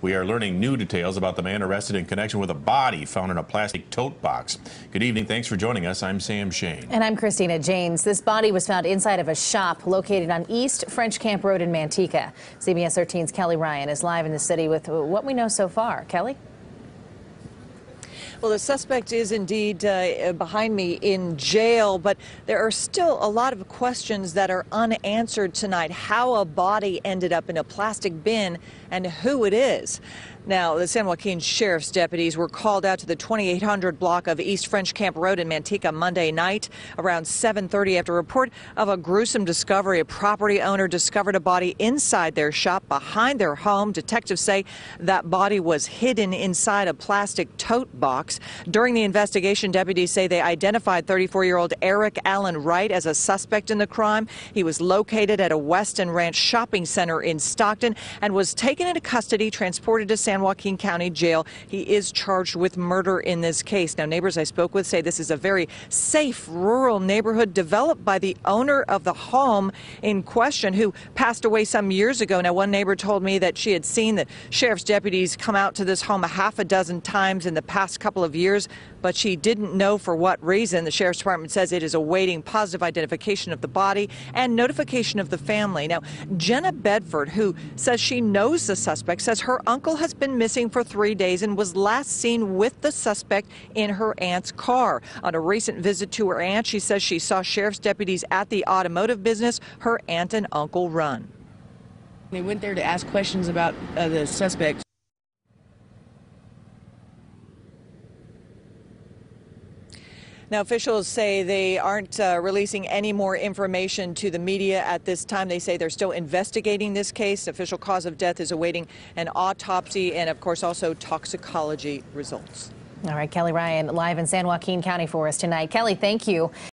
We are learning new details about the man arrested in connection with a body found in a plastic tote box. Good evening. Thanks for joining us. I'm Sam Shane. And I'm Christina Janes. This body was found inside of a shop located on East French Camp Road in Manteca. CBS 13's Kelly Ryan is live in the city with what we know so far. Kelly? Well, the suspect is indeed uh, behind me in jail, but there are still a lot of questions that are unanswered tonight. How a body ended up in a plastic bin and who it is. Now, the San Joaquin Sheriff's deputies were called out to the 2800 block of East French Camp Road in Manteca Monday night around 7:30 after a report of a gruesome discovery. A property owner discovered a body inside their shop behind their home. Detectives say that body was hidden inside a plastic tote box. During the investigation, deputies say they identified 34-year-old Eric Allen Wright as a suspect in the crime. He was located at a Weston Ranch shopping center in Stockton and was taken into custody, transported to San San Joaquin County Jail. He is charged with murder in this case. Now, neighbors I spoke with say this is a very safe rural neighborhood developed by the owner of the home in question who passed away some years ago. Now, one neighbor told me that she had seen the sheriff's deputies come out to this home a half a dozen times in the past couple of years, but she didn't know for what reason. The sheriff's department says it is awaiting positive identification of the body and notification of the family. Now, Jenna Bedford, who says she knows the suspect, says her uncle has been been missing for three days and was last seen with the suspect in her aunt's car. On a recent visit to her aunt, she says she saw sheriff's deputies at the automotive business her aunt and uncle run. They went there to ask questions about uh, the suspect. Now, officials say they aren't uh, releasing any more information to the media at this time. They say they're still investigating this case. Official cause of death is awaiting an autopsy and, of course, also toxicology results. All right, Kelly Ryan live in San Joaquin County for us tonight. Kelly, thank you.